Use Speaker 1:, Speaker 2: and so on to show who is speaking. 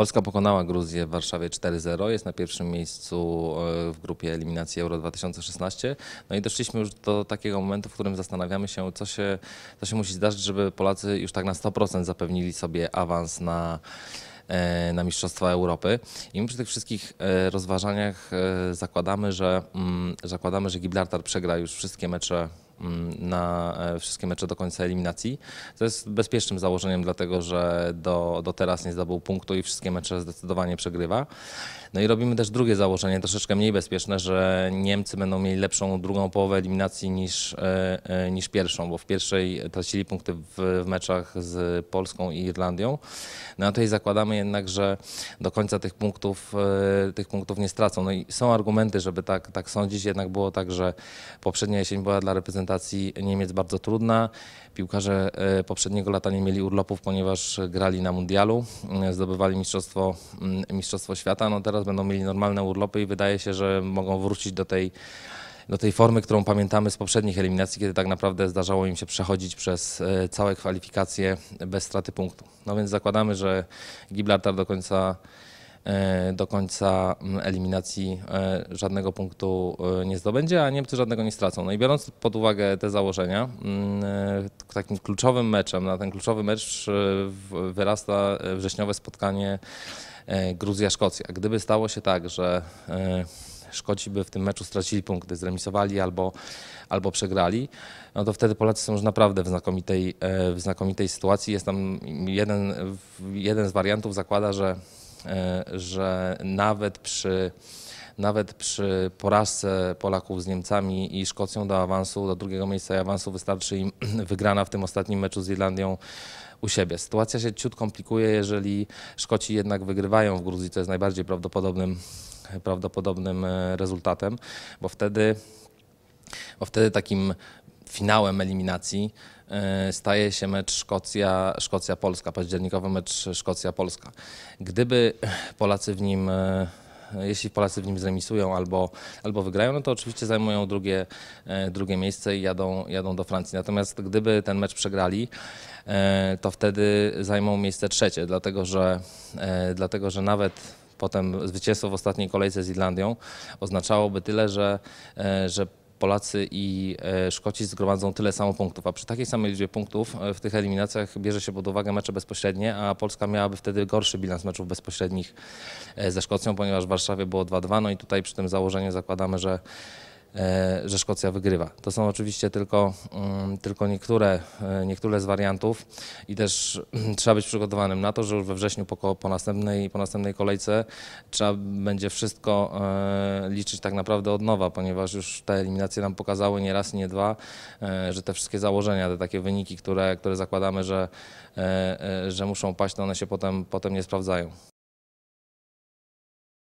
Speaker 1: Polska pokonała Gruzję w Warszawie 4-0, jest na pierwszym miejscu e, w grupie eliminacji Euro 2016. No i doszliśmy już do takiego momentu, w którym zastanawiamy się, co się, co się musi zdarzyć, żeby Polacy już tak na 100% zapewnili sobie awans na e, na Mistrzostwa Europy. I my przy tych wszystkich e, rozważaniach zakładamy, że, mm, zakładamy, że Gibraltar przegra już wszystkie mecze na e, wszystkie mecze do końca eliminacji. To jest bezpiecznym założeniem, dlatego że do, do teraz nie zdobył punktu i wszystkie mecze zdecydowanie przegrywa. No i robimy też drugie założenie, troszeczkę mniej bezpieczne, że Niemcy będą mieli lepszą drugą połowę eliminacji niż, e, e, niż pierwszą, bo w pierwszej tracili punkty w, w meczach z Polską i Irlandią. No a tutaj zakładamy jednak, że do końca tych punktów, tych punktów nie stracą. No i są argumenty, żeby tak, tak sądzić, jednak było tak, że poprzednia jesień była dla reprezentacji Niemiec bardzo trudna. Piłkarze e, poprzedniego lata nie mieli urlopów, ponieważ grali na mundialu, e, zdobywali mistrzostwo, mm, mistrzostwo świata. No teraz będą mieli normalne urlopy i wydaje się, że mogą wrócić do tej do tej formy, którą pamiętamy z poprzednich eliminacji, kiedy tak naprawdę zdarzało im się przechodzić przez e, całe kwalifikacje bez straty punktu. No więc zakładamy, że Gibraltar do końca do końca mm, eliminacji e, żadnego punktu e, nie zdobędzie, a Niemcy żadnego nie stracą. No i biorąc pod uwagę te założenia, mm, e, takim kluczowym meczem, na ten kluczowy mecz e, wyrasta e, wrześniowe spotkanie e, Gruzja-Szkocja. Gdyby stało się tak, że e, Szkoci by w tym meczu stracili punkty, zremisowali albo, albo przegrali, no to wtedy Polacy są już naprawdę w znakomitej, e, w znakomitej sytuacji. Jest tam jeden, jeden z wariantów zakłada, że, e, że nawet przy nawet przy porażce Polaków z Niemcami i Szkocją do awansu, do drugiego miejsca i awansu wystarczy im wygrana w tym ostatnim meczu z Irlandią u siebie. Sytuacja się ciut komplikuje, jeżeli Szkoci jednak wygrywają w Gruzji, co jest najbardziej prawdopodobnym, prawdopodobnym e, rezultatem, bo wtedy, bo wtedy takim finałem eliminacji e, staje się mecz Szkocja, Szkocja-Polska, październikowy mecz Szkocja-Polska. Gdyby Polacy w nim e, jeśli Polacy w nim zremisują albo, albo wygrają, no to oczywiście zajmują drugie, e, drugie miejsce i jadą, jadą do Francji. Natomiast gdyby ten mecz przegrali, to wtedy zajmą miejsce trzecie, dlatego że, dlatego że nawet potem zwycięstwo w ostatniej kolejce z Irlandią oznaczałoby tyle, że, że Polacy i e, Szkoci zgromadzą tyle samo punktów, a przy takiej samej liczbie punktów e, w tych eliminacjach bierze się pod uwagę mecze bezpośrednie, a Polska miałaby wtedy gorszy bilans meczów bezpośrednich e, ze Szkocją, ponieważ w Warszawie było 2-2, no i tutaj przy tym założeniu zakładamy, że że Szkocja wygrywa. To są oczywiście tylko, mm, tylko niektóre, e, niektóre z wariantów i też trzeba być przygotowanym na to, że już we wrześniu po, po, następnej, po następnej kolejce trzeba będzie wszystko e, liczyć tak naprawdę od nowa, ponieważ już te eliminacje nam pokazały nie raz, nie dwa, e, że te wszystkie założenia, te takie wyniki, które, które zakładamy, że, e, e, że muszą paść, to one się potem, potem nie sprawdzają.